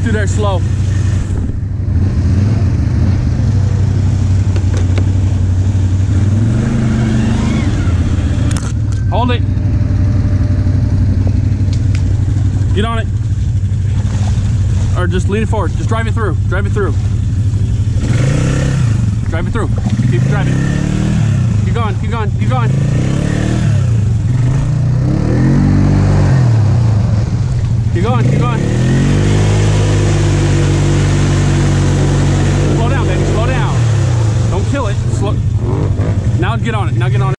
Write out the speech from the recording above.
through there slow. Hold it. Get on it. Or just lean it forward. Just drive it through. Drive it through. Drive it through. Keep driving. Keep going. Keep going. Keep going. Keep going. Keep going. get on it. Now get on it.